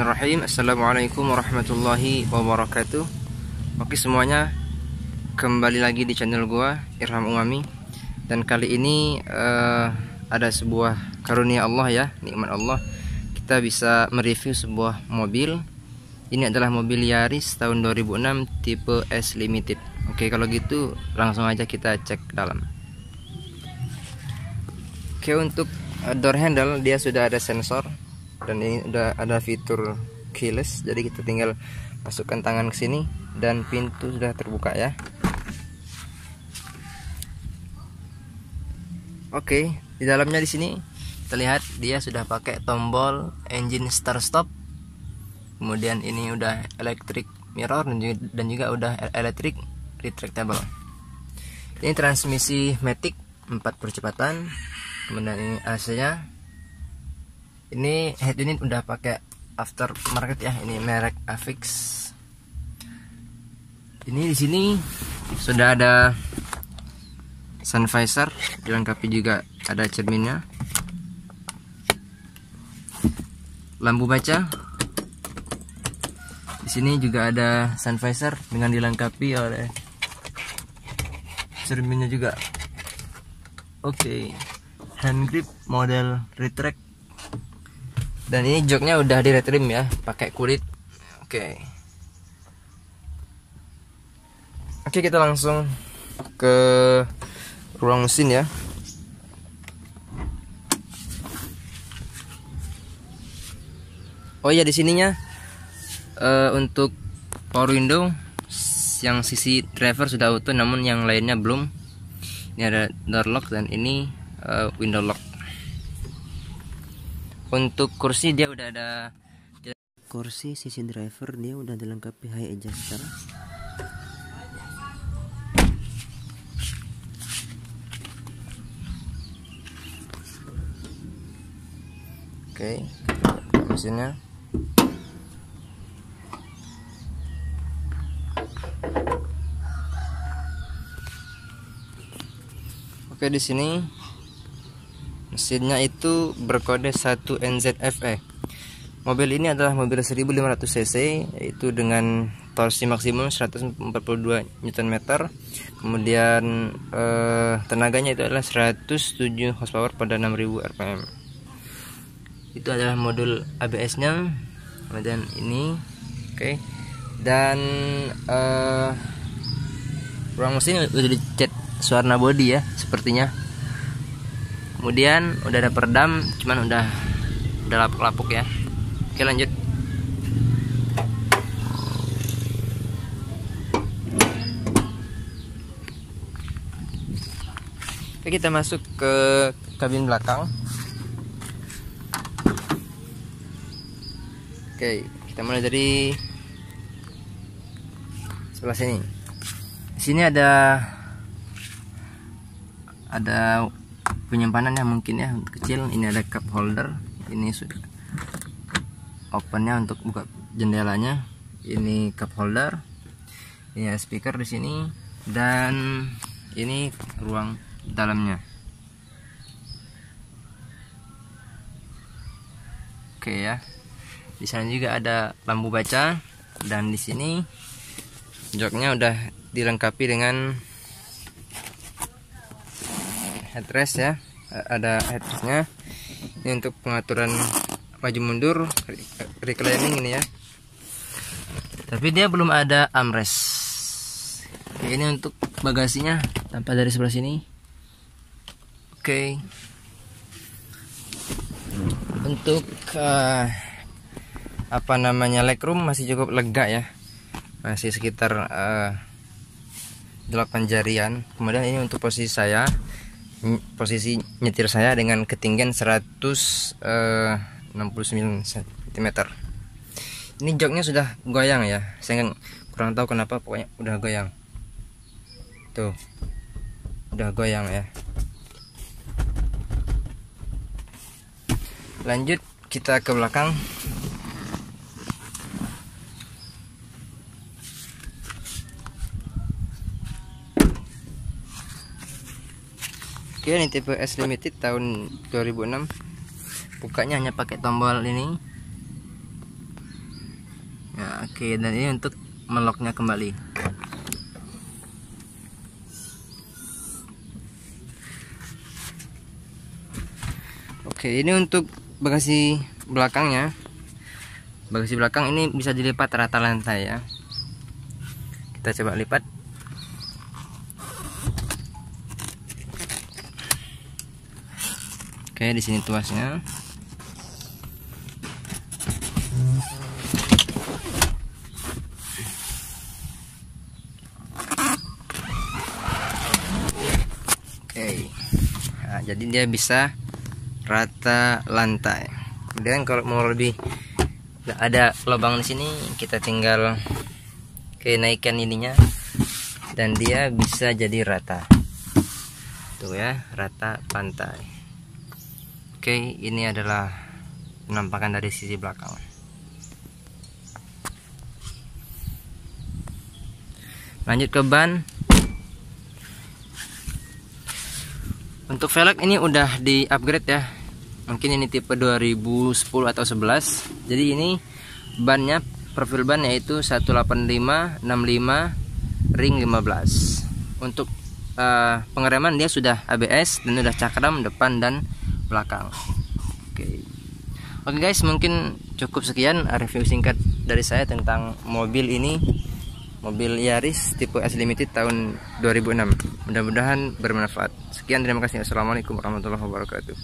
Bismillahirrahmanirrahim. Assalamualaikum warahmatullahi wabarakatuh. Oke semuanya Kembali lagi di channel gua Irham Umami. Dan kali ini uh, Ada sebuah karunia Allah ya Nikmat Allah. Kita bisa mereview sebuah mobil. Ini adalah mobil Yaris tahun 2006 Tipe S Limited. Oke kalau gitu langsung aja kita cek dalam. Oke untuk door handle dia sudah ada sensor dan ini udah ada fitur keyless jadi kita tinggal masukkan tangan ke sini dan pintu sudah terbuka ya. Oke di dalamnya di sini terlihat dia sudah pakai tombol engine start stop. Kemudian ini udah electric mirror dan juga, dan juga udah electric retractable. Ini transmisi matic 4 percepatan. Kemudian ini AC nya ini head unit udah pakai after market ya ini merek Avix ini di sini sudah ada sun visor dilengkapi juga ada cerminnya. Lampu baca. Di sini juga ada sun visor dengan dilengkapi oleh cerminnya juga. Oke okay. hand grip model retract dan ini joknya udah di retrim ya pakai kulit. Oke. Okay. oke kita langsung ke ruang mesin ya. Oh ya di sininya uh, untuk power window yang sisi driver sudah auto namun yang lainnya belum. Ini ada door lock dan ini uh, window lock untuk kursi dia udah ada kursi sisi driver dia udah dilengkapi high adjuster. Oke mesinnya oke di sini mesinnya itu berkode 1 NZFE mobil ini adalah mobil 1500 cc yaitu dengan torsi maksimum 142 Nm. Kemudian eh, tenaganya itu adalah 107 horsepower pada 6000 rpm itu adalah modul ABS nya kemudian ini oke. Okay. dan eh, ruang mesin udah dicat warna body ya sepertinya kemudian udah ada peredam cuman udah udah lapuk-lapuk ya. Oke lanjut. Oke kita masuk ke kabin belakang. Oke kita mulai dari sebelah sini. Sini ada ada penyimpanan ya mungkin ya kecil. Ini ada cup holder. Ini sudah opennya untuk buka jendelanya. Ini cup holder. Ada speaker di sini. Dan ini ruang dalamnya. Oke ya. Di sana juga ada lampu baca. Dan di sini joknya udah dilengkapi dengan headrest ya. Ada headrestnya. Ini untuk pengaturan maju mundur reclining ini ya. Tapi dia belum ada armrest. Ini untuk bagasinya tanpa dari sebelah sini. Oke. Untuk uh, apa namanya legroom masih cukup lega ya. Masih sekitar uh, eh, 8 jarian. Kemudian ini untuk posisi saya posisi nyetir saya dengan ketinggian 169 cm ini joknya sudah goyang ya. Saya kan kurang tahu kenapa pokoknya udah goyang. Tuh. Udah goyang ya. Lanjut kita ke belakang Oke ini tipe S Limited tahun 2006 Bukanya hanya pakai tombol ini. Ya oke dan ini untuk meloknya kembali. Oke ini untuk bagasi belakangnya. Bagasi belakang ini bisa dilipat rata lantai ya. Kita coba lipat oke di sini tuasnya. Oke. Nah, jadi dia bisa rata lantai. Kemudian kalau mau lebih ada lubang di sini kita tinggal kenaikan ininya. Dan dia bisa jadi rata. Tuh ya rata pantai oke ini adalah penampakan dari sisi belakang. Lanjut ke ban. Untuk velg ini udah di upgrade ya. Mungkin ini tipe 2010 atau 11 jadi ini bannya profil ban yaitu 185 65 ring 15 untuk uh, pengereman dia sudah ABS dan sudah cakram depan dan belakang. Oke. Oke guys mungkin cukup sekian review singkat dari saya tentang mobil ini. Mobil Yaris tipe S Limited tahun 2006 mudah-mudahan bermanfaat. Sekian terima kasih. Assalamualaikum warahmatullahi wabarakatuh